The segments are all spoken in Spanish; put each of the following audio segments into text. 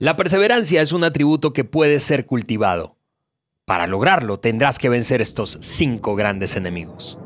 La perseverancia es un atributo que puede ser cultivado. Para lograrlo tendrás que vencer estos cinco grandes enemigos.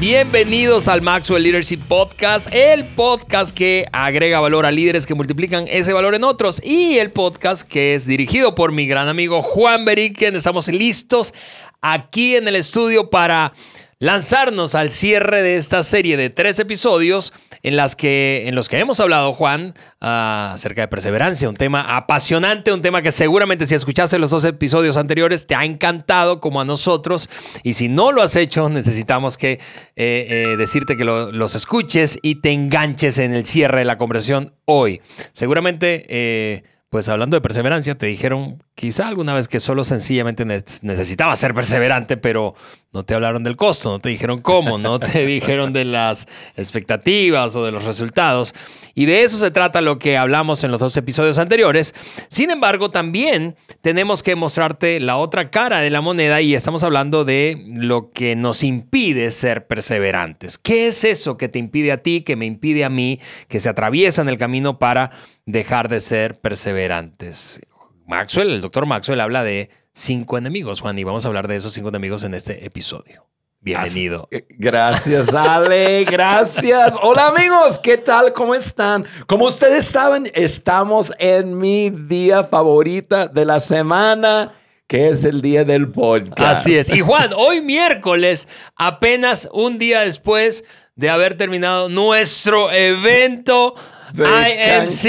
Bienvenidos al Maxwell Leadership Podcast, el podcast que agrega valor a líderes que multiplican ese valor en otros y el podcast que es dirigido por mi gran amigo Juan Beriken. Estamos listos aquí en el estudio para lanzarnos al cierre de esta serie de tres episodios en, las que, en los que hemos hablado, Juan, ah, acerca de perseverancia, un tema apasionante, un tema que seguramente si escuchaste los dos episodios anteriores te ha encantado como a nosotros y si no lo has hecho necesitamos que eh, eh, decirte que lo- los escuches y te enganches en el cierre de la conversación hoy. Seguramente... eh, pues hablando de perseverancia, te dijeron quizá alguna vez que solo sencillamente ne- necesitabas ser perseverante, pero no te hablaron del costo, no te dijeron cómo, no te dijeron de las expectativas o de los resultados. Y de eso se trata lo que hablamos en los dos episodios anteriores. Sin embargo, también tenemos que mostrarte la otra cara de la moneda y estamos hablando de lo que nos impide ser perseverantes. ¿Qué es eso que te impide a ti, que me impide a mí, que se atraviesa en el camino para dejar de ser perseverantes? Maxwell, el doctor Maxwell habla de cinco enemigos, Juan, y vamos a hablar de esos cinco enemigos en este episodio. Bienvenido. Gracias, Ale. Gracias. Hola, amigos. ¿Qué tal? ¿Cómo están? Como ustedes saben, estamos en mi día favorita de la semana, que es el día del podcast. Así es. Y Juan, hoy miércoles, apenas un día después de haber terminado nuestro evento IMC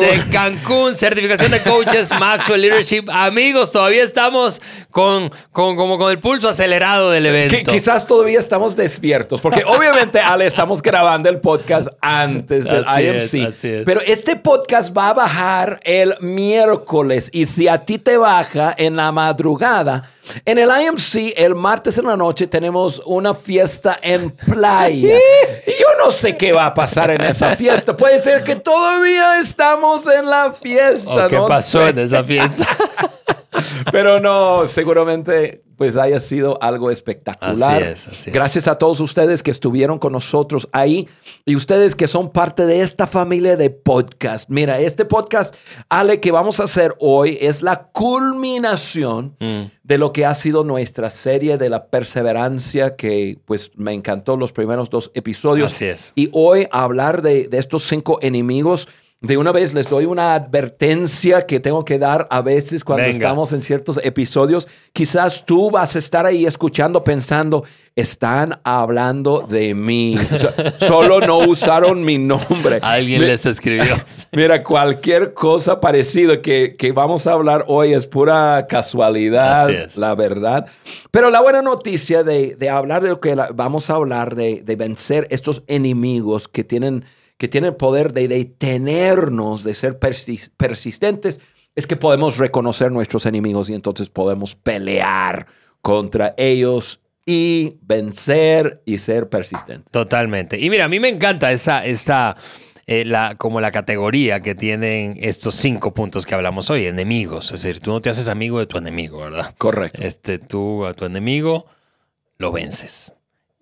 de Cancún, certificación de coaches Maxwell Leadership. Amigos, todavía estamos con, con, como con el pulso acelerado del evento. Quizás todavía estamos despiertos, porque obviamente, Ale, estamos grabando el podcast antes del Así IMC. es, así es. Pero este podcast va a bajar el miércoles y si a ti te baja en la madrugada, en el IMC, el martes en la noche, tenemos una fiesta en playa. y yo no sé qué va a pasar en esa fiesta. Puede ser que todavía estamos en la fiesta. ¿O ¿Qué no pasó sé. en esa fiesta? Pero no, seguramente pues haya sido algo espectacular. Así es, así es. Gracias a todos ustedes que estuvieron con nosotros ahí y ustedes que son parte de esta familia de podcast. Mira, este podcast, Ale, que vamos a hacer hoy es la culminación Mm. de lo que ha sido nuestra serie de la perseverancia, que pues me encantó los primeros dos episodios. Así es. Y hoy hablar de, de estos cinco enemigos. De una vez les doy una advertencia que tengo que dar a veces cuando Venga. estamos en ciertos episodios. Quizás tú vas a estar ahí escuchando pensando, están hablando de mí. So- Solo no usaron mi nombre. Alguien les escribió. Mira, cualquier cosa parecida que, que vamos a hablar hoy es pura casualidad, Así es. la verdad. Pero la buena noticia de, de hablar de lo que la- vamos a hablar, de, de vencer estos enemigos que tienen, que tienen el poder de detenernos, de ser persis- persistentes, es que podemos reconocer nuestros enemigos y entonces podemos pelear contra ellos y vencer y ser persistentes. Totalmente. Y mira, a mí me encanta esa, esta, eh, la, como la categoría que tienen estos cinco puntos que hablamos hoy, enemigos. Es decir, tú no te haces amigo de tu enemigo, ¿verdad? Correcto. Este, tú a tu enemigo lo vences.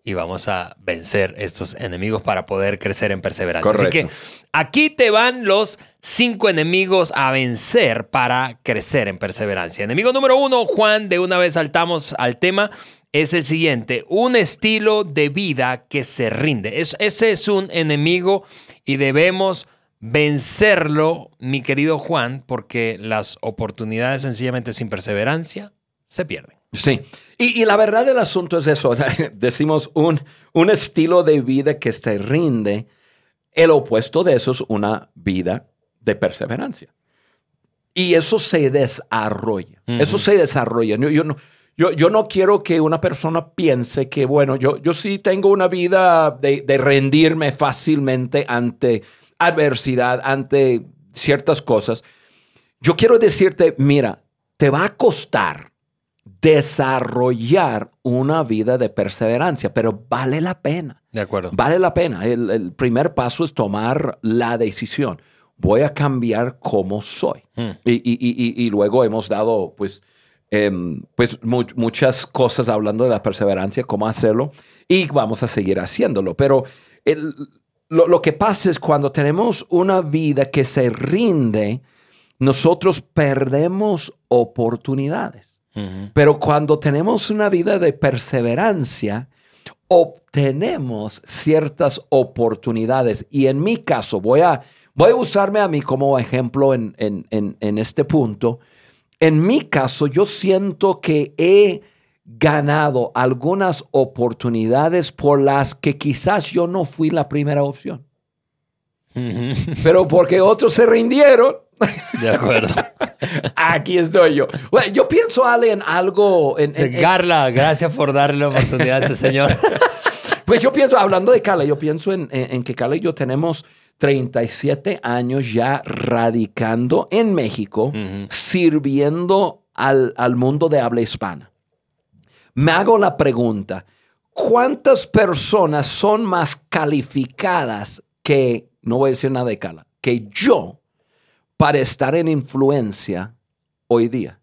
Y vamos a vencer estos enemigos para poder crecer en perseverancia. Así Correcto. que aquí te van los cinco enemigos a vencer para crecer en perseverancia. Enemigo número uno, Juan, de una vez saltamos al tema, es el siguiente, un estilo de vida que se rinde. Es- ese es un enemigo y debemos vencerlo, mi querido Juan, porque las oportunidades sencillamente sin perseverancia se pierden. Sí, y, y la verdad del asunto es eso, decimos un, un estilo de vida que se rinde, el opuesto de eso es una vida de perseverancia. Y eso se desarrolla, eso se desarrolla. Yo, yo no, yo, yo no quiero que una persona piense que, bueno, yo, yo sí tengo una vida de, de rendirme fácilmente ante adversidad, ante ciertas cosas. Yo quiero decirte, mira, te va a costar desarrollar una vida de perseverancia, pero vale la pena. De acuerdo. Vale la pena. El, el primer paso es tomar la decisión. Voy a cambiar como soy. Mm. Y, y- y- y- y luego hemos dado, pues, em, pues mu- muchas cosas hablando de la perseverancia, cómo hacerlo, y vamos a seguir haciéndolo. Pero el- lo, lo que pasa es cuando tenemos una vida que se rinde, nosotros perdemos oportunidades. Ujú. Pero cuando tenemos una vida de perseverancia, obtenemos ciertas oportunidades. Y en mi caso, voy a, voy a usarme a mí como ejemplo en, en- en- en este punto. En mi caso, yo siento que he ganado algunas oportunidades por las que quizás yo no fui la primera opción. Pero porque otros se rindieron, De acuerdo. aquí estoy yo. Bueno, yo pienso, Ale, en algo... en- en- en- Carla, gracias por darle la oportunidad a este señor. Pues yo pienso, hablando de Carla, yo pienso en, en- que Carla y yo tenemos 37 años ya radicando en México, sirviendo al, al mundo de habla hispana. Me hago la pregunta, ¿cuántas personas son más calificadas que, no voy a decir nada de Carla, que yo para estar en influencia hoy día?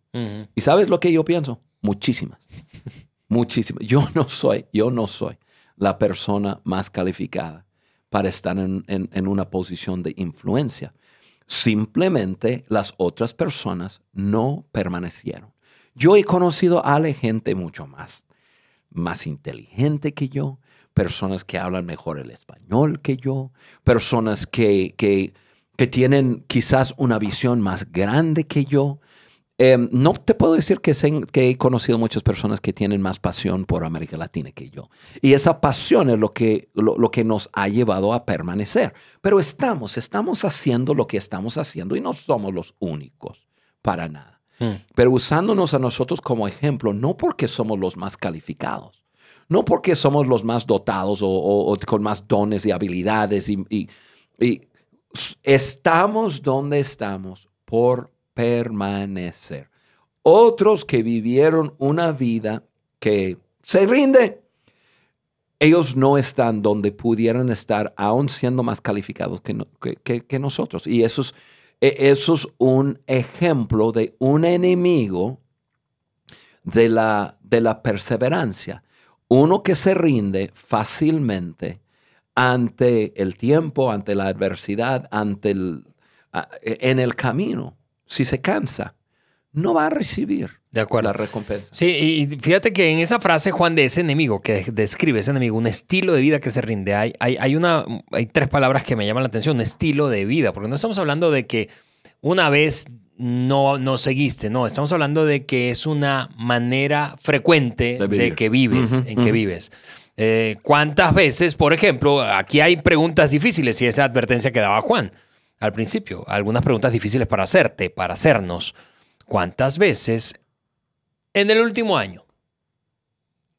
¿Y sabes lo que yo pienso? Muchísimas. Muchísimas. Yo no soy, yo no soy la persona más calificada para estar en, en- en una posición de influencia. Simplemente las otras personas no permanecieron. Yo he conocido a la gente mucho más, más inteligente que yo, personas que hablan mejor el español que yo, personas que, que, que tienen quizás una visión más grande que yo. Eh, no te puedo decir que, sé- que he conocido muchas personas que tienen más pasión por América Latina que yo. Y esa pasión es lo que, lo, lo que nos ha llevado a permanecer. Pero estamos, estamos haciendo lo que estamos haciendo y no somos los únicos, para nada. Mm. Pero usándonos a nosotros como ejemplo, no porque somos los más calificados, no porque somos los más dotados o, o- o con más dones y habilidades, y, y- y estamos donde estamos por permanecer. Otros que vivieron una vida que se rinde, ellos no están donde pudieran estar, aún siendo más calificados que, no- que- que- que nosotros. Y eso es, e- eso es un ejemplo de un enemigo de la, de la perseverancia. Uno que se rinde fácilmente ante el tiempo, ante la adversidad, ante el, en el camino. Si se cansa, no va a recibir De acuerdo. la recompensa. Sí, y fíjate que en esa frase, Juan, de ese enemigo, que describe ese enemigo, un estilo de vida que se rinde, hay, hay, hay, una, hay tres palabras que me llaman la atención, un estilo de vida, porque no estamos hablando de que una vez no, no seguiste, no, estamos hablando de que es una manera frecuente De de, que vives, Ujú, en que ujú. vives. Eh, ¿Cuántas veces, por ejemplo, aquí hay preguntas difíciles y esta advertencia que daba Juan al principio, algunas preguntas difíciles para hacerte, para hacernos. ¿Cuántas veces en el último año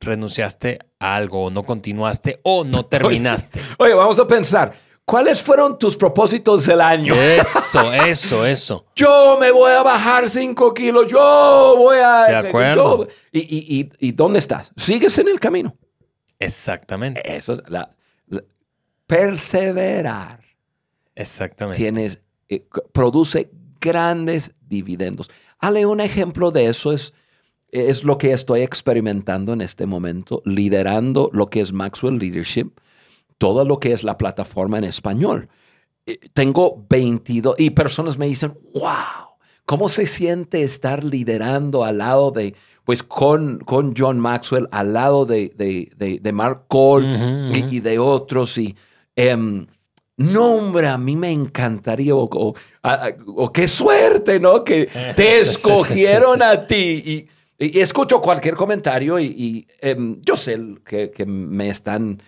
renunciaste a algo o no continuaste o no terminaste? Oye, vamos a pensar, ¿cuáles fueron tus propósitos del año? Eso, eso, eso. Yo me voy a bajar 5 kilos, yo voy a... De acuerdo. yo- y, y- y- ¿Y dónde estás? ¿Sigues en el camino? Exactamente, Eso es la, la- perseverar. exactamente. Tienes, eh, produce grandes dividendos. Ale, un ejemplo de eso es, es lo que estoy experimentando en este momento, liderando lo que es Maxwell Leadership, todo lo que es la plataforma en español. Eh, Tengo 22 y personas me dicen, wow, ¿cómo se siente estar liderando al lado de, pues con, con John Maxwell, al lado de, de, de- de Mark Cole y, de otros? Y em, no, hombre, a mí me encantaría, o, o- a- a- o qué suerte, ¿no? Que te escogieron a ti. Y, y- y escucho cualquier comentario y, em, yo sé que, que me están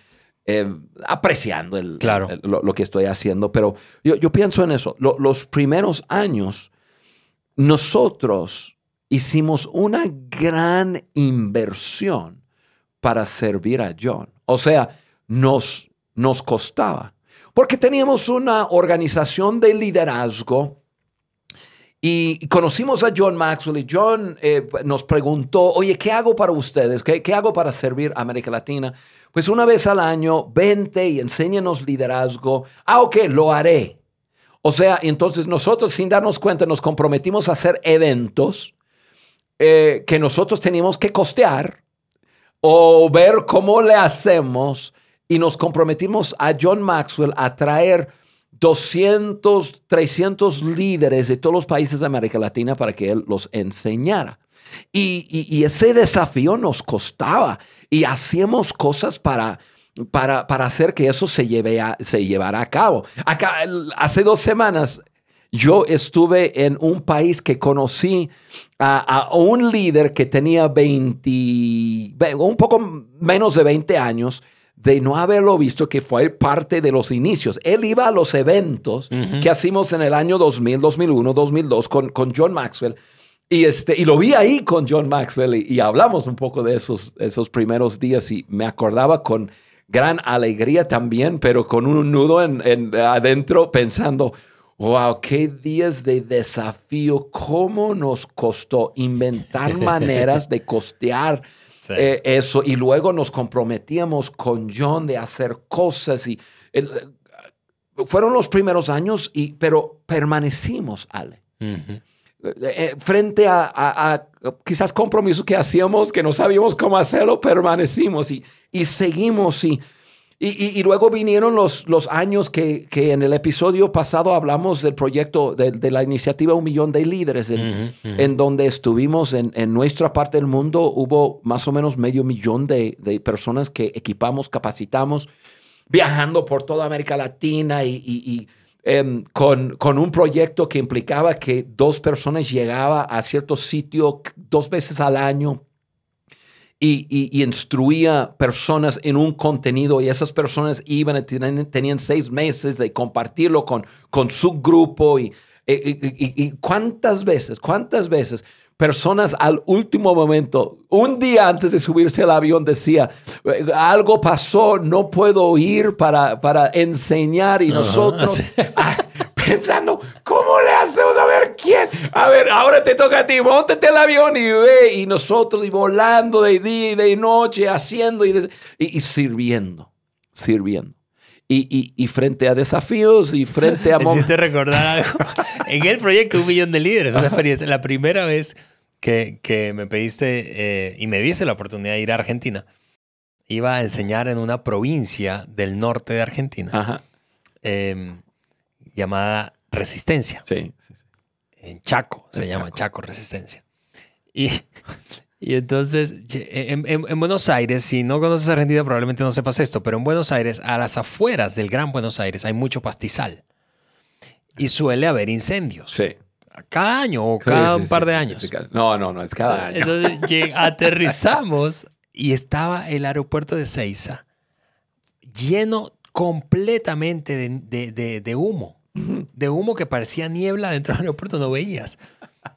em, apreciando el, Claro. el- lo, lo que estoy haciendo, pero yo, yo pienso en eso. Lo- los primeros años, nosotros hicimos una gran inversión para servir a John. O sea, nos, nos costaba. Porque teníamos una organización de liderazgo y conocimos a John Maxwell y John eh, nos preguntó, oye, ¿qué hago para ustedes? ¿Qué, qué hago para servir a América Latina? pues una vez al año, vente y enséñanos liderazgo. Ah, ok, lo haré. O sea, entonces nosotros sin darnos cuenta nos comprometimos a hacer eventos eh, que nosotros teníamos que costear o ver cómo le hacemos y nos comprometimos a John Maxwell a traer 200, 300 líderes de todos los países de América Latina para que él los enseñara. Y, ese desafío nos costaba y hacíamos cosas para, para, para hacer que eso se, lleve se llevara a cabo. Acá, hace dos semanas yo estuve en un país que conocí a, a, un líder que tenía 20, un poco menos de 20 años de no haberlo visto, que fue parte de los inicios. Él iba a los eventos que hacíamos en el año 2000, 2001, 2002 con, con John Maxwell. Y, este, y lo vi ahí con John Maxwell y, hablamos un poco de esos, esos primeros días y me acordaba con gran alegría también, pero con un nudo en, en, adentro pensando, wow, qué días de desafío, cómo nos costó inventar maneras de costear eh, eso. Y luego nos comprometíamos con John de hacer cosas y eh, fueron los primeros años, y, pero permanecimos, Ale. Eh, frente a, quizás compromisos que hacíamos, que no sabíamos cómo hacerlo, permanecimos y, y seguimos y y, luego vinieron los, los años que, que, en el episodio pasado hablamos del proyecto, de, la iniciativa Un Millón de Líderes, en, donde estuvimos en, en, nuestra parte del mundo, hubo más o menos medio millón de, de personas que equipamos, capacitamos, viajando por toda América Latina y, em, con, con, un proyecto que implicaba que dos personas llegaban a cierto sitio dos veces al año y, instruía personas en un contenido y esas personas iban, tenían, tenían seis meses de compartirlo con, con su grupo y, y, cuántas veces, cuántas veces personas al último momento, un día antes de subirse al avión, decía, algo pasó, no puedo ir para, para enseñar y nosotros... pensando, ¿cómo le hacemos a ver quién? A ver, ahora te toca a ti, montate el avión y ve, y nosotros y volando de día y de noche, haciendo y, y, sirviendo, sirviendo. Y, y, frente a desafíos y frente a... Hiciste recordar algo. en el proyecto Un Millón de Líderes, una experiencia, la primera vez que, que me pediste eh, y me diese la oportunidad de ir a Argentina, iba a enseñar en una provincia del norte de Argentina. Ajá. Em, llamada Resistencia. Sí, sí, sí. En Chaco, se llama Chaco. Resistencia. Y, y entonces, en, Buenos Aires, si no conoces Argentina, probablemente no sepas esto, pero en Buenos Aires, a las afueras del Gran Buenos Aires, hay mucho pastizal. Y suele haber incendios. Sí. Cada año o cada un par de años. No, no, no, es cada año. Entonces, aterrizamos y estaba el aeropuerto de Ceiza lleno completamente de humo de humo que parecía niebla dentro del aeropuerto, no veías.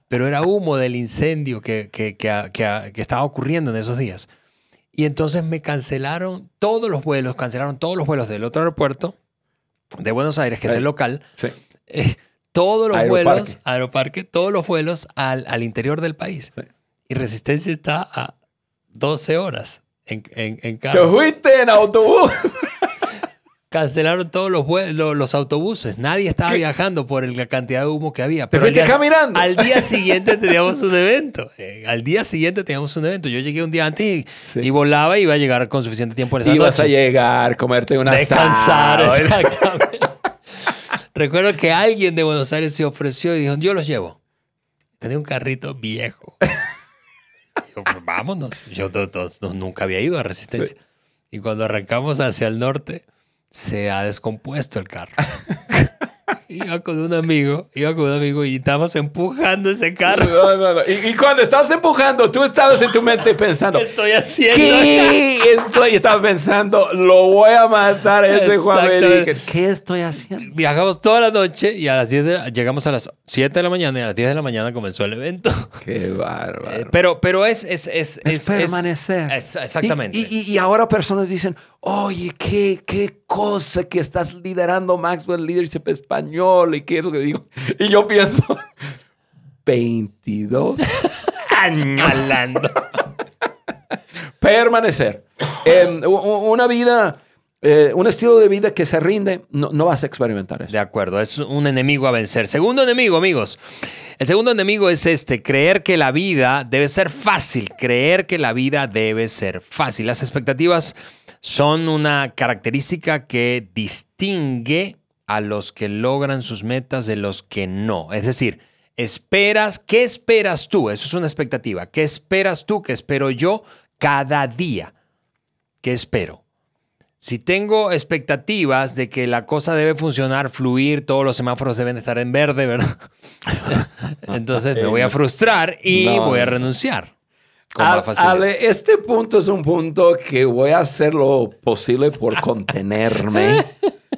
Pero era humo del incendio que, que, que, estaba ocurriendo en esos días. Y entonces me cancelaron todos los vuelos, cancelaron todos los vuelos del otro aeropuerto de Buenos Aires, que es el local. Sí. Eh, todos los vuelos, aeroparque, todos los vuelos al, al interior del país. Y Resistencia está a 12 horas en, en, en carro. ¿Te fuiste en autobús? Cancelaron todos los, los, autobuses. Nadie estaba viajando por la cantidad de humo que había. Pero al día, caminando. al día siguiente teníamos un evento. Eh, al día siguiente teníamos un evento. Yo llegué un día antes y, volaba y iba a llegar con suficiente tiempo en esa Ibas a llegar, comerte una Descansar, exactamente. Recuerdo que alguien de Buenos Aires se ofreció y dijo, yo los llevo. Tenía un carrito viejo. Yo, pues, vámonos. Yo nunca había ido a Resistencia. Y cuando arrancamos hacia el norte, se ha descompuesto el carro. iba con un amigo, iba con un amigo y estábamos empujando ese carro. No, no, no. Y, cuando estabas empujando, tú estabas en tu mente pensando, ¿qué estoy haciendo? ¿Qué estoy? Y estaba pensando, lo voy a matar a ese Juan ¿Qué estoy haciendo? Viajamos toda la noche y a las 10 llegamos a las 7 de la mañana y a las 10 de la mañana comenzó el evento. Qué bárbaro. Eh, pero, pero es, es, es, es, permanecer. exactamente. Y, y, y, ahora personas dicen, oye, qué, qué cosa que estás liderando Maxwell Leadership Español y qué es lo que digo. Y yo pienso, 22 años. Permanecer. U- una vida, eh, un estilo de vida que se rinde, no, no vas a experimentar eso. De acuerdo, es un enemigo a vencer. Segundo enemigo, amigos. El segundo enemigo es este, creer que la vida debe ser fácil, creer que la vida debe ser fácil. Las expectativas son una característica que distingue a los que logran sus metas de los que no. Es decir, esperas, ¿qué esperas tú? Eso es una expectativa. ¿Qué esperas tú? ¿Qué espero yo cada día? ¿Qué espero? Si tengo expectativas de que la cosa debe funcionar, fluir, todos los semáforos deben estar en verde, ¿verdad? Entonces me voy a frustrar y No, voy a renunciar. Con Al- más facilidad. Ale, este punto es un punto que voy a hacer lo posible por contenerme.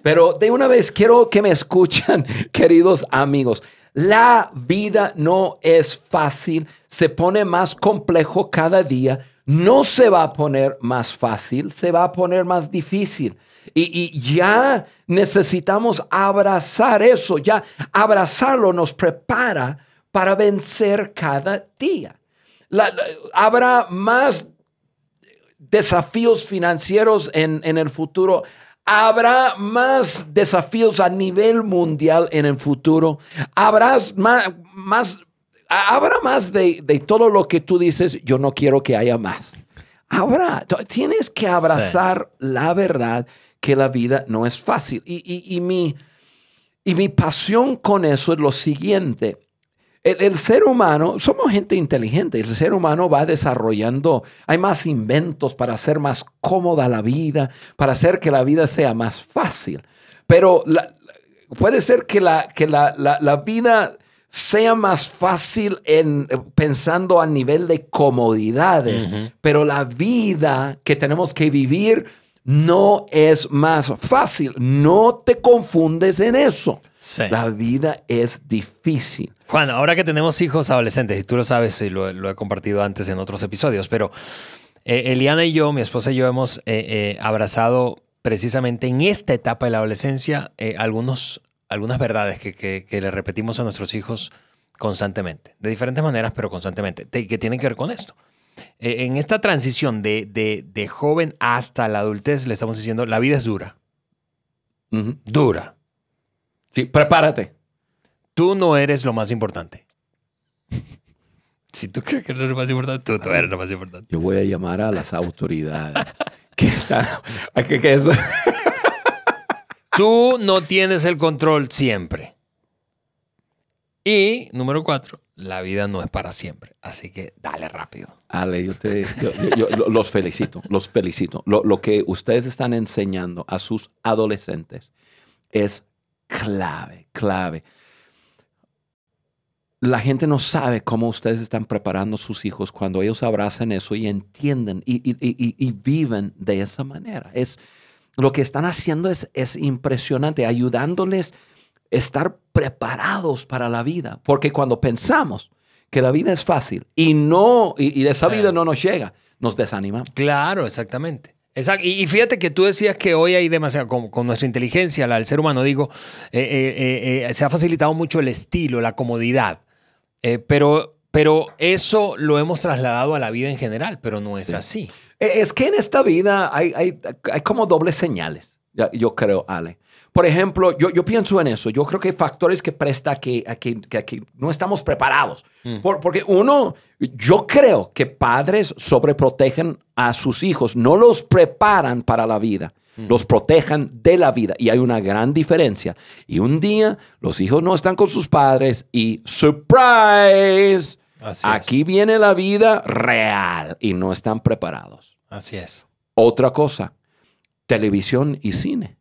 Pero de una vez quiero que me escuchan, queridos amigos. La vida no es fácil, se pone más complejo cada día. No se va a poner más fácil, se va a poner más difícil. Y, ya necesitamos abrazar eso, ya abrazarlo nos prepara para vencer cada día. Habrá más desafíos financieros en, en el futuro. Habrá más desafíos a nivel mundial en el futuro. Habrá más, más, habrá más de, de todo lo que tú dices, yo no quiero que haya más. Habrá, tienes que abrazar la verdad que la vida no es fácil. Y, y- y mi, y mi pasión con eso es lo siguiente. El, el ser humano, somos gente inteligente, el ser humano va desarrollando, hay más inventos para hacer más cómoda la vida, para hacer que la vida sea más fácil. Pero la- puede ser que la, que la, la- la vida sea más fácil en, eh, pensando a nivel de comodidades, pero la vida que tenemos que vivir no es más fácil. No te confundes en eso. Sí. La vida es difícil. Juan, ahora que tenemos hijos adolescentes, y tú lo sabes y lo, lo he compartido antes en otros episodios, pero eh, Eliana y yo, mi esposa y yo, hemos eh, eh, abrazado precisamente en esta etapa de la adolescencia algunos, algunas verdades que, que- que le repetimos a nuestros hijos constantemente, de diferentes maneras, pero constantemente, te- que tienen que ver con esto. Eh, en esta transición de, de- de joven hasta la adultez, le estamos diciendo, la vida es dura, Ujú. dura. Sí, prepárate. Tú no eres lo más importante. Si tú crees que no eres lo más importante, tú no eres lo más importante. Yo voy a llamar a las autoridades. ¿Qué están? ¿A qué- qué es? Tú no tienes el control siempre. Y, número cuatro, la vida no es para siempre. Así que dale rápido. Ale, yo, te, los felicito, los felicito. Lo, que ustedes están enseñando a sus adolescentes es clave, clave. La gente no sabe cómo ustedes están preparando a sus hijos cuando ellos abrazan eso y entienden y- y viven de esa manera. Es, lo que están haciendo es, es impresionante, ayudándoles a estar preparados para la vida. Porque cuando pensamos que la vida es fácil y no, y, y esa Claro. vida no nos llega, nos desanimamos. Claro, exactamente. Exacto. Y, y fíjate que tú decías que hoy hay demasiado, con, con nuestra inteligencia, la del ser humano, digo, eh, eh, eh, eh, se ha facilitado mucho el estilo, la comodidad. Eh, pero, pero eso lo hemos trasladado a la vida en general, pero no es Sí. así. Eh, Es que en esta vida hay, hay, hay como dobles señales, yo creo, Ale. Por ejemplo, yo, yo pienso en eso. Yo creo que hay factores que presta que, a que, que- a que no estamos preparados. Mm. Por- porque uno, yo creo que padres sobreprotegen a sus hijos, no los preparan para la vida, los protejan de la vida. Y hay una gran diferencia. Y un día los hijos no están con sus padres y surprise, Así es. aquí viene la vida real y no están preparados. Así es. Otra cosa, televisión y cine.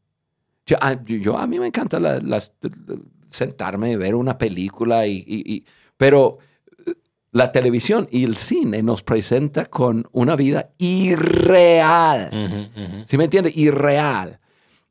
Yo, a, yo- a mí me encanta la- sentarme y ver una película, y, y- y- pero la televisión y el cine nos presenta con una vida irreal. ¿Sí me entiende? Irreal.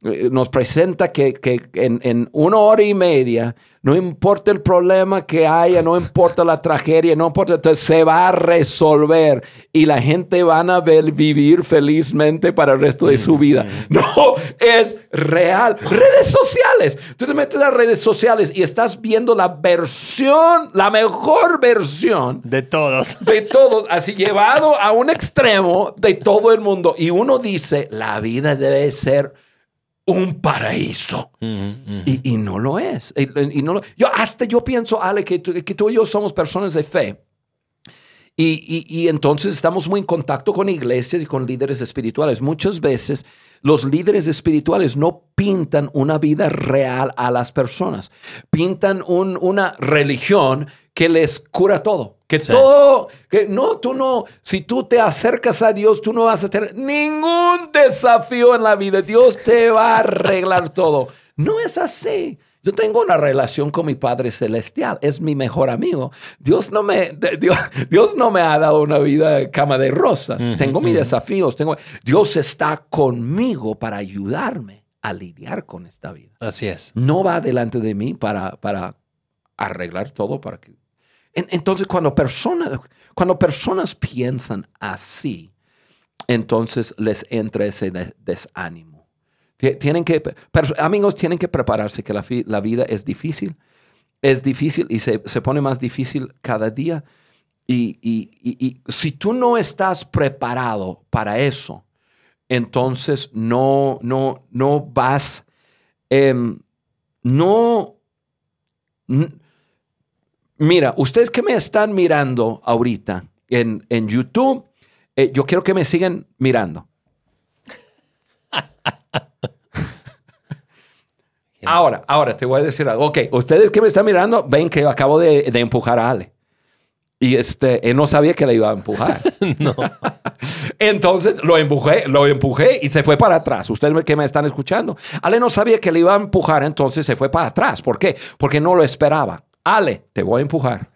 Eh, nos presenta que, que en, en, una hora y media, no importa el problema que haya, no importa la tragedia, no importa, entonces se va a resolver y la gente van a ver vivir felizmente para el resto de su vida. No, es real. Redes sociales. Tú te metes a redes sociales y estás viendo la versión, la mejor versión. De todos. De todos, así llevado a un extremo de todo el mundo. Y uno dice, la vida debe ser un paraíso. Y, no lo es. Y, no yo, hasta yo pienso, Ale, que que tú y yo somos personas de fe. Y, entonces estamos muy en contacto con iglesias y con líderes espirituales. Muchas veces los líderes espirituales no pintan una vida real a las personas. Pintan una religión que les cura todo. Que todo, que no, tú no, si tú te acercas a Dios, tú no vas a tener ningún desafío en la vida. Dios te va a arreglar todo. No es así. Yo tengo una relación con mi Padre Celestial, es mi mejor amigo. Dios no me, Dios, no me ha dado una vida cama de rosas. tengo mis desafíos. Tengo, Dios está conmigo para ayudarme a lidiar con esta vida. Así es. No va delante de mí para, para arreglar todo. Para que... entonces, cuando personas, cuando personas piensan así, entonces les entra ese desánimo tienen que, amigos, tienen que prepararse que la, vida es difícil. Es difícil y se, pone más difícil cada día. Y, si tú no estás preparado para eso, entonces no, no, no vas, em, no, mira, ustedes que me están mirando ahorita en, YouTube, eh, yo quiero que me sigan mirando. Ahora, ahora te voy a decir algo. Ok, ustedes que me están mirando, ven que acabo de, empujar a Ale. Y este, él no sabía que le iba a empujar. no. Entonces lo empujé, lo empujé y se fue para atrás. Ustedes que me están escuchando. Ale no sabía que le iba a empujar, entonces se fue para atrás. ¿Por qué? Porque no lo esperaba. Ale, te voy a empujar.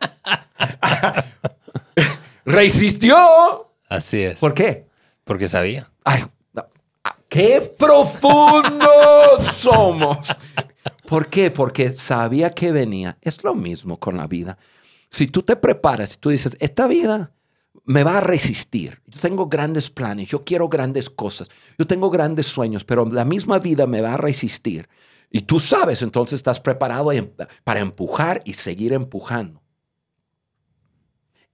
Resistió. Así es. ¿Por qué? Porque sabía. Ay, ¡Qué profundo somos! ¿Por qué? Porque sabía que venía. Es lo mismo con la vida. Si tú te preparas, si tú dices, esta vida me va a resistir. Yo tengo grandes planes, yo quiero grandes cosas, yo tengo grandes sueños, pero la misma vida me va a resistir. Y tú sabes, entonces estás preparado para empujar y seguir empujando.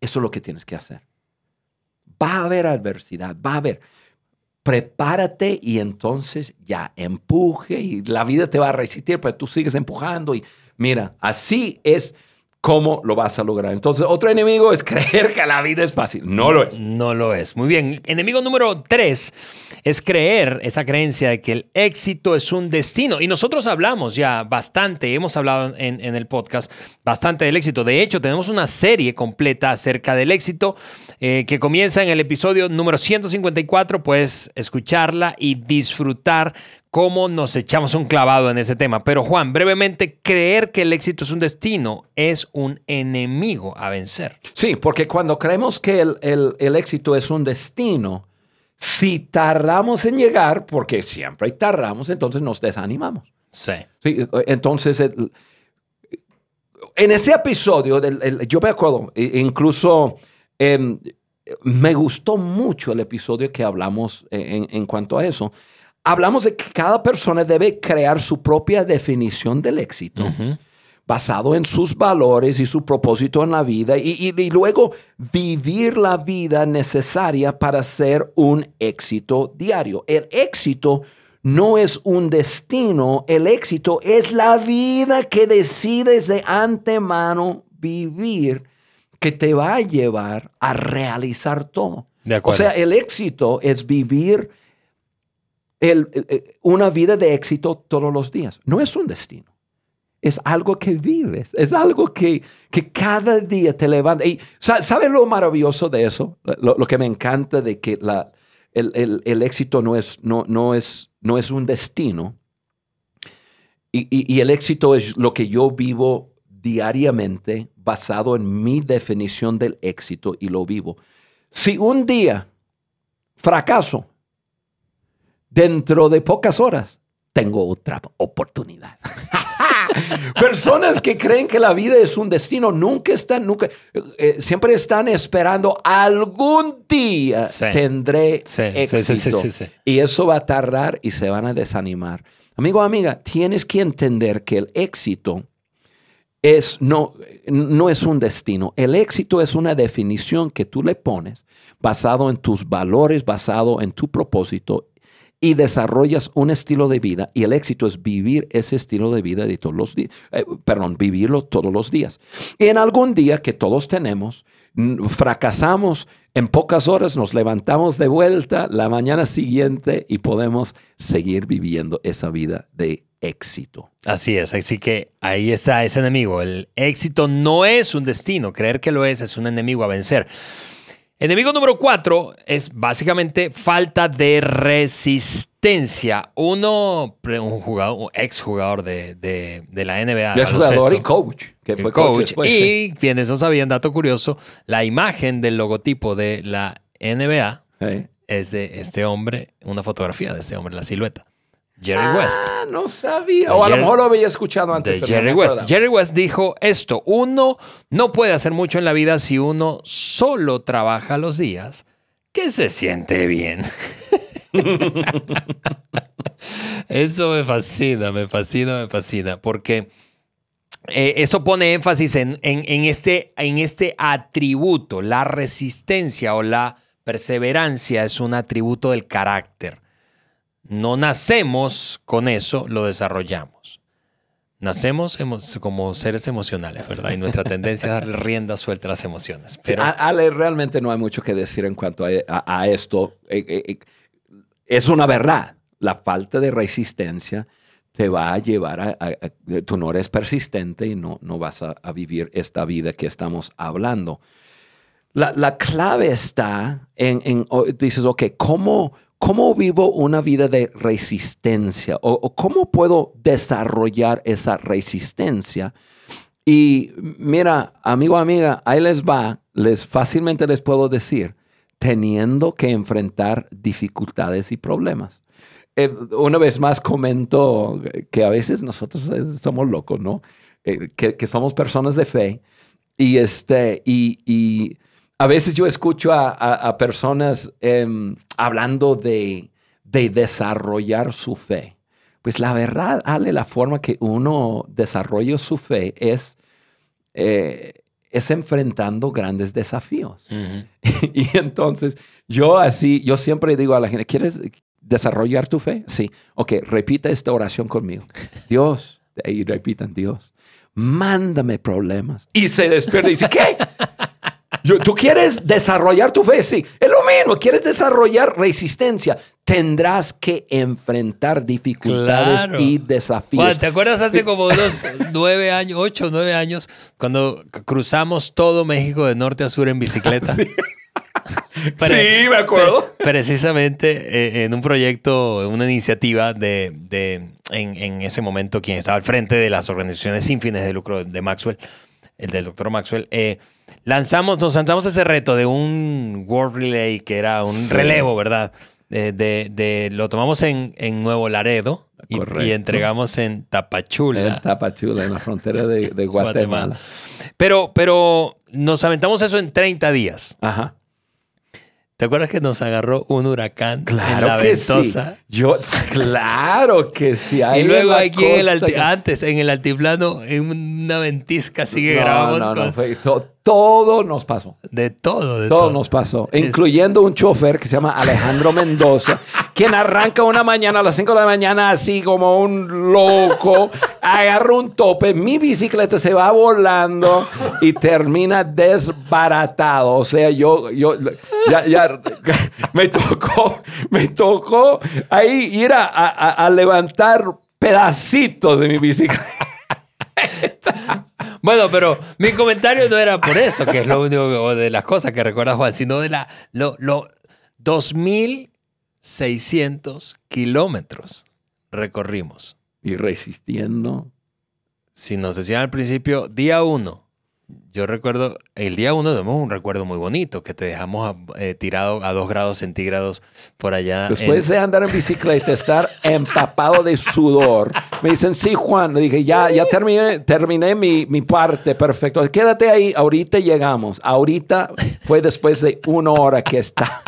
Eso es lo que tienes que hacer. Va a haber adversidad, va a haber prepárate y entonces ya empuje y la vida te va a resistir, pero tú sigues empujando y mira, así es como lo vas a lograr. Entonces, otro enemigo es creer que la vida es fácil. No lo es. No lo es. Muy bien. Enemigo número tres es creer esa creencia de que el éxito es un destino. Y nosotros hablamos ya bastante, hemos hablado en, en el podcast bastante del éxito. De hecho, tenemos una serie completa acerca del éxito eh, que comienza en el episodio número 154. Puedes escucharla y disfrutar cómo nos echamos un clavado en ese tema. Pero Juan, brevemente, creer que el éxito es un destino es un enemigo a vencer. Sí, porque cuando creemos que el, el éxito es un destino, si tardamos en llegar, porque siempre tardamos, entonces nos desanimamos. Sí. entonces, en ese episodio, yo me acuerdo, incluso em, me gustó mucho el episodio que hablamos en, cuanto a eso. Hablamos de que cada persona debe crear su propia definición del éxito basado en sus valores y su propósito en la vida y, luego vivir la vida necesaria para ser un éxito diario. El éxito no es un destino, el éxito es la vida que decides de antemano vivir que te va a llevar a realizar todo. o sea, el éxito es vivir el, eh, una vida de éxito todos los días. No es un destino es algo que vives, es algo que, que cada día te levanta. Y ¿sabes lo maravilloso de eso? Lo, que me encanta de que la, el, el, éxito no es, no, no, es, no es un destino. Y, y, el éxito es lo que yo vivo diariamente basado en mi definición del éxito y lo vivo. Si un día fracaso, dentro de pocas horas tengo otra oportunidad. Personas que creen que la vida es un destino nunca están, nunca, eh, siempre están esperando algún día Sí. tendré Sí, éxito. sí. Y eso va a tardar y se van a desanimar. Amigo, amiga, tienes que entender que el éxito es, no, no es un destino. El éxito es una definición que tú le pones basado en tus valores, basado en tu propósito y desarrollas un estilo de vida y el éxito es vivir ese estilo de vida de todos los días, perdón, vivirlo todos los días. Y en algún día que todos tenemos, fracasamos, en pocas horas nos levantamos de vuelta la mañana siguiente y podemos seguir viviendo esa vida de éxito. Así es, así que ahí está ese enemigo. El éxito no es un destino, creer que lo es es un enemigo a vencer. Enemigo número cuatro es básicamente falta de resistencia. Uno, un jugador, un ex jugador de, de- de la NBA. Es jugador y coach, que fue coach, coach. después, sí. y quienes no sabían, dato curioso, la imagen del logotipo de la NBA Sí. es de este hombre, una fotografía de este hombre, la silueta. Jerry West. Ah, no sabía. O a lo mejor lo había escuchado antes. de no Jerry West. Jerry West dijo esto, uno no puede hacer mucho en la vida si uno solo trabaja los días que se siente bien. Eso me fascina, me fascina, me fascina, porque eh, esto pone énfasis en, en- en este, en este atributo, la resistencia o la perseverancia es un atributo del carácter. No nacemos con eso, lo desarrollamos. Nacemos emo- como seres emocionales, ¿verdad? Y nuestra tendencia es darle rienda suelta a las emociones. Pero Ale, realmente no hay mucho que decir en cuanto a, a- a esto. Eh, eh, eh, es una verdad. La falta de resistencia te va a llevar a, a- a- tú no eres persistente y no, no vas a, a vivir esta vida que estamos hablando. La, la clave está en, en- dices, ok, ¿cómo, ¿cómo vivo una vida de resistencia? O, o cómo puedo desarrollar esa resistencia? Y mira, amigo, amiga, ahí les va, les fácilmente les puedo decir, teniendo que enfrentar dificultades y problemas. Eh, una vez más comento que a veces nosotros eh, somos locos, ¿no? Eh, que, que somos personas de fe y este y, y a veces yo escucho a, a- a personas em, hablando de, de desarrollar su fe. Pues la verdad, Ale, la forma que uno desarrolla su fe es, eh, es enfrentando grandes desafíos. Y entonces yo así, yo siempre digo a la gente, ¿quieres desarrollar tu fe? Sí. Ok, repita esta oración conmigo. Dios, y repitan, Dios, mándame problemas. Y se despierta y dice, ¿qué? Yo- ¿Tú quieres desarrollar tu fe? Sí. Es lo mismo. ¿Quieres desarrollar resistencia? Tendrás que enfrentar dificultades Claro. y desafíos. Juan, ¿te acuerdas hace como unos nueve años, ocho, nueve años, cuando cruzamos todo México de norte a sur en bicicleta? Pre- sí, me acuerdo. pre- precisamente eh, en un proyecto, una iniciativa de, de- en, en ese momento, quien estaba al frente de las organizaciones sin fines de lucro de Maxwell, el del doctor Maxwell, eh, lanzamos, nos lanzamos ese reto de un World Relay que era un Sí. relevo, ¿verdad? De, de- de- lo tomamos en, en Nuevo Laredo y, entregamos en Tapachula. En Tapachula, en la frontera de, de Guatemala. Pero, pero nos aventamos eso en 30 días. Ajá. ¿Te acuerdas que nos agarró un huracán en Claro la que ventosa? sí. Yo, claro que sí. Ahí Y luego en la aquí en el antes, en el altiplano, en una ventisca así que No, grabamos no, no, con- fue to- todo nos pasó. de todo, de Todo todo. nos pasó, Es- incluyendo un chofer que se llama Alejandro Mendoza, quien arranca una mañana a las 5 de la mañana así como un loco, agarra un tope, mi bicicleta se va volando y termina desbaratado. O sea, yo, yo ya, ya me tocó, me tocó ahí ir a, a- a levantar pedacitos de mi bicicleta. Bueno, pero mi comentario no era por eso, que es lo único de las cosas que recuerdas, Juan, sino de la, lo, lo 2.600 kilómetros recorrimos. Y resistiendo. Si nos decían al principio, día uno, Yo recuerdo, el día uno tenemos un recuerdo muy bonito, que te dejamos eh, tirado a dos grados centígrados por allá. Después de andar en bicicleta, estar empapado de sudor, me dicen, sí, Juan, le dije, ya, ya terminé, terminé mi, mi parte, perfecto. Quédate ahí, ahorita llegamos. Ahorita fue después de una hora que está.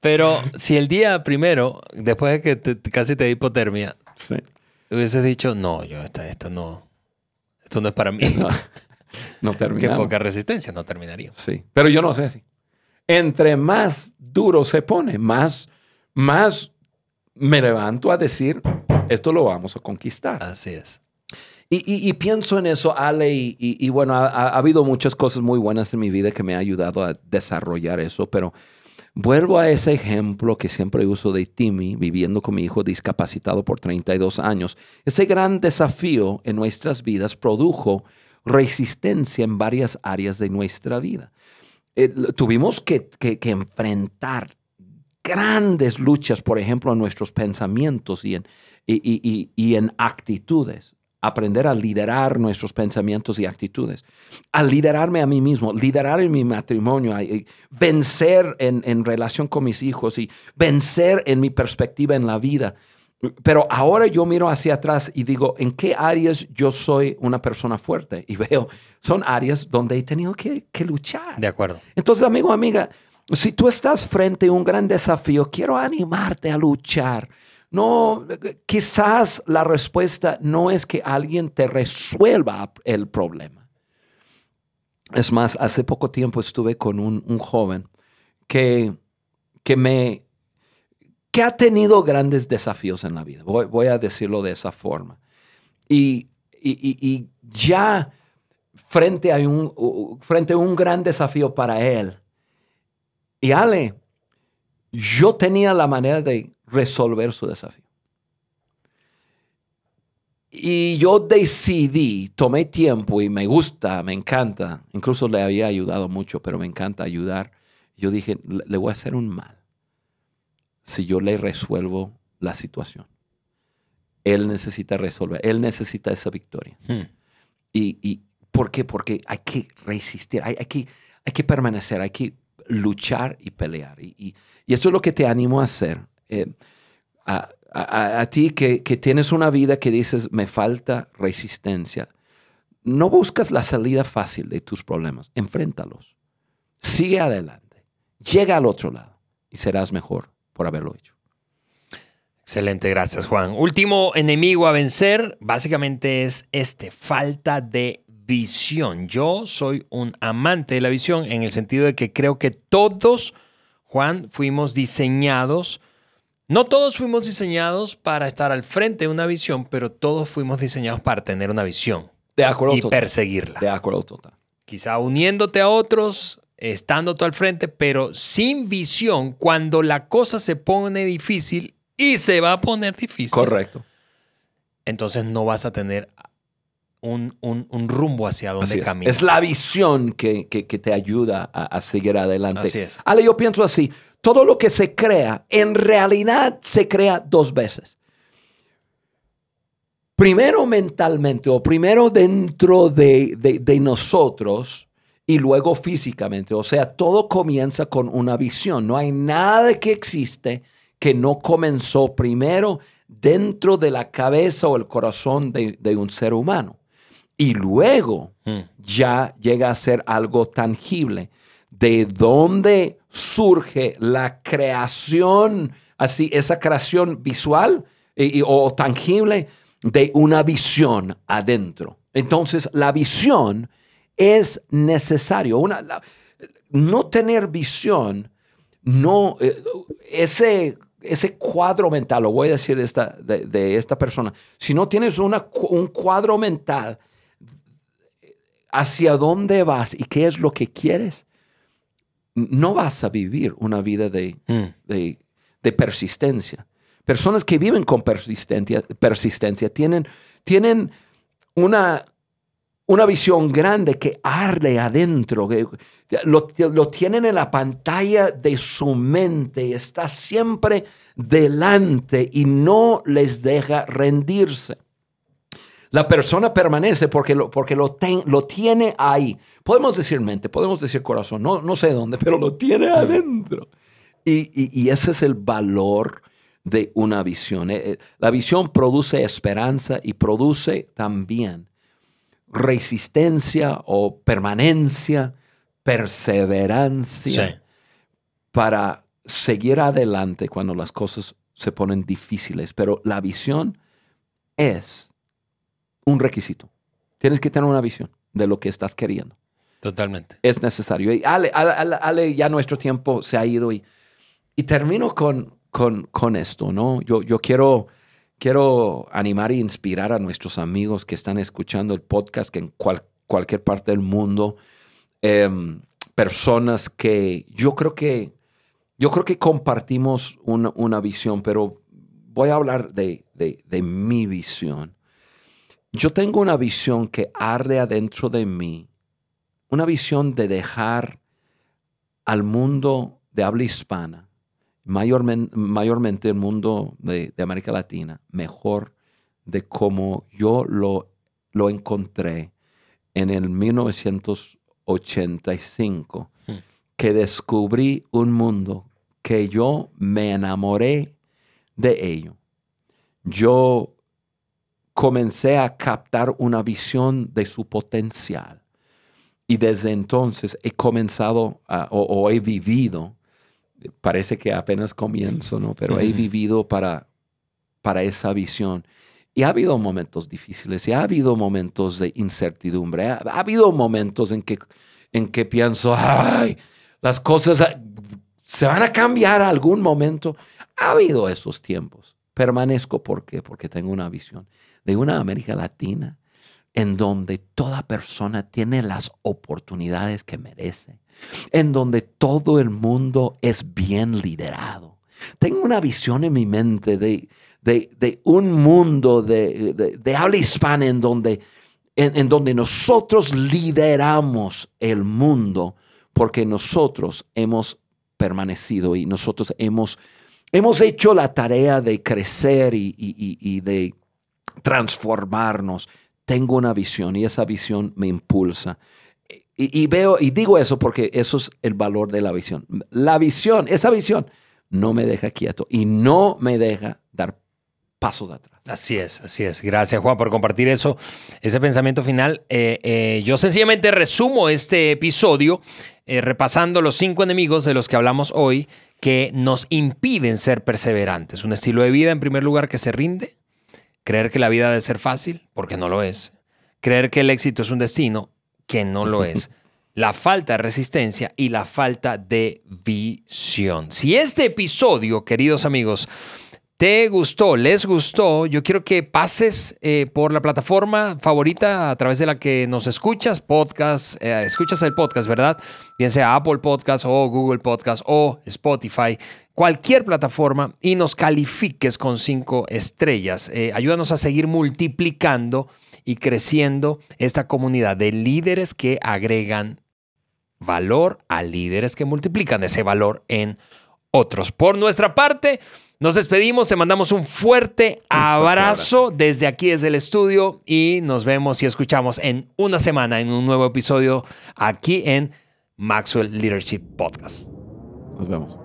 Pero si el día primero, después de que casi te di hipotermia, sí. hubieses dicho, no, yo esta, esto no, esto no es para mí. No, no. Qué poca resistencia, no terminaría. Sí, pero yo no sé si. Entre más duro se pone, más, más me levanto a decir, esto lo vamos a conquistar. Así es. Y, pienso en eso, Ale, y, bueno, ha, ha, habido muchas cosas muy buenas en mi vida que me han ayudado a desarrollar eso, pero Vuelvo a ese ejemplo que siempre uso de Timmy, viviendo con mi hijo discapacitado por 32 años. Ese gran desafío en nuestras vidas produjo resistencia en varias áreas de nuestra vida. Tuvimos que, enfrentar grandes luchas, por ejemplo, en nuestros pensamientos y y en actitudes aprender a liderar nuestros pensamientos y actitudes, a liderarme a mí mismo, liderar en mi matrimonio, vencer en, relación con mis hijos y vencer en mi perspectiva en la vida. Pero ahora yo miro hacia atrás y digo, ¿en qué áreas yo soy una persona fuerte? Y veo, son áreas donde he tenido que, que luchar. De acuerdo. Entonces, amigo, amiga, si tú estás frente a un gran desafío, quiero animarte a luchar no, quizás la respuesta no es que alguien te resuelva el problema. Es más, hace poco tiempo estuve con un, joven que, que, me, que ha tenido grandes desafíos en la vida. Voy, a decirlo de esa forma. Y, y, ya frente a, un, frente a un gran desafío para él. Y Ale, yo tenía la manera de resolver su desafío. Y yo decidí, tomé tiempo y me gusta, me encanta, incluso le había ayudado mucho, pero me encanta ayudar. Yo dije, le voy a hacer un mal si yo le resuelvo la situación. Él necesita resolver, él necesita esa victoria. Hmm. Y, y, ¿por qué? Porque hay que resistir, hay, hay, que, hay que permanecer, hay que luchar y pelear. Y, y, y eso es lo que te animo a hacer. Eh, a, ti que, tienes una vida que dices, me falta resistencia. No buscas la salida fácil de tus problemas, enfréntalos. Sigue adelante, llega al otro lado y serás mejor por haberlo hecho. Excelente, gracias Juan. Último enemigo a vencer básicamente es este, falta de visión. Yo soy un amante de la visión en el sentido de que creo que todos, Juan, fuimos diseñados no todos fuimos diseñados para estar al frente de una visión, pero todos fuimos diseñados para tener una visión. De acuerdo. Y perseguirla. De acuerdo total. Quizá uniéndote a otros, estando tú al frente, pero sin visión, cuando la cosa se pone difícil y se va a poner difícil. Correcto. Entonces no vas a tener un, rumbo hacia donde caminar. Es la visión que, te ayuda a, a, seguir adelante. Así es. Ale, yo pienso así todo lo que se crea, en realidad se crea dos veces. Primero mentalmente o primero dentro de, nosotros y luego físicamente. O sea, todo comienza con una visión. No hay nada que existe que no comenzó primero dentro de la cabeza o el corazón de, de un ser humano. Y luego hmm. ya llega a ser algo tangible. De dónde surge la creación, así, esa creación visual o tangible de una visión adentro. Entonces, la visión es necesario. Una, no tener visión, no, eh, ese, ese cuadro mental, lo voy a decir de esta, de, esta persona, si no tienes una, un cuadro mental hacia dónde vas y qué es lo que quieres, no vas a vivir una vida mm. de, de, persistencia. Personas que viven con persistencia, persistencia tienen, tienen una, una visión grande que arde adentro, que lo, lo, tienen en la pantalla de su mente, está siempre delante y no les deja rendirse. La persona permanece porque lo, porque lo, lo tiene ahí. Podemos decir mente, podemos decir corazón, no, no sé dónde, pero lo tiene adentro. Y, y, ese es el valor de una visión. Eh, eh, la visión produce esperanza y produce también resistencia o permanencia, perseverancia para seguir adelante cuando las cosas se ponen difíciles. Pero la visión es un requisito. Tienes que tener una visión de lo que estás queriendo. Totalmente. Es necesario. Y Ale, Ale, ya nuestro tiempo se ha ido y, y termino con, con, con, esto, ¿no? Yo, yo quiero, quiero animar e inspirar a nuestros amigos que están escuchando el podcast, que en cualquier parte del mundo, em, personas que yo creo que, yo creo que compartimos una, una visión, pero voy a hablar de, de, de mi visión. Yo tengo una visión que arde adentro de mí, una visión de dejar al mundo de habla hispana, mayormente, mayormente el mundo de, América Latina, mejor de como yo lo, lo encontré en el 1985, hmm. que descubrí un mundo que yo me enamoré de ello. Yo comencé a captar una visión de su potencial. Y desde entonces he comenzado o, he vivido, parece que apenas comienzo, ¿no? Pero he vivido para, para esa visión. Y ha habido momentos difíciles, y ha habido momentos de incertidumbre, ha, habido momentos en que, en que pienso, ay, las cosas se van a cambiar a algún momento. Ha habido esos tiempos. Permanezco, ¿por qué? Porque tengo una visión de una América Latina en donde toda persona tiene las oportunidades que merece, en donde todo el mundo es bien liderado. Tengo una visión en mi mente de, de, un mundo de, de, habla hispana en donde, en, donde nosotros lideramos el mundo porque nosotros hemos permanecido y nosotros hemos, hemos hecho la tarea de crecer y de transformarnos. Tengo una visión y esa visión me impulsa. Y, veo, y digo eso porque eso es el valor de la visión. La visión, esa visión, no me deja quieto y no me deja dar pasos atrás. Así es, así es. Gracias Juan por compartir eso, ese pensamiento final. Eh, eh, yo sencillamente resumo este episodio eh, repasando los cinco enemigos de los que hablamos hoy que nos impiden ser perseverantes. Un estilo de vida, en primer lugar, que se rinde, Creer que la vida debe ser fácil, porque no lo es. Creer que el éxito es un destino, que no lo es. La falta de resistencia y la falta de visión. Si este episodio, queridos amigos, te gustó, les gustó, yo quiero que pases eh, por la plataforma favorita a través de la que nos escuchas, podcast, eh, escuchas el podcast, ¿verdad? Bien sea Apple Podcast o Google Podcast o Spotify cualquier plataforma y nos califiques con cinco estrellas. Eh, ayúdanos a seguir multiplicando y creciendo esta comunidad de líderes que agregan valor a líderes que multiplican ese valor en otros. Por nuestra parte, nos despedimos, te mandamos un fuerte, abrazo, desde aquí, desde el estudio y nos vemos y escuchamos en una semana en un nuevo episodio aquí en Maxwell Leadership Podcast. Nos vemos.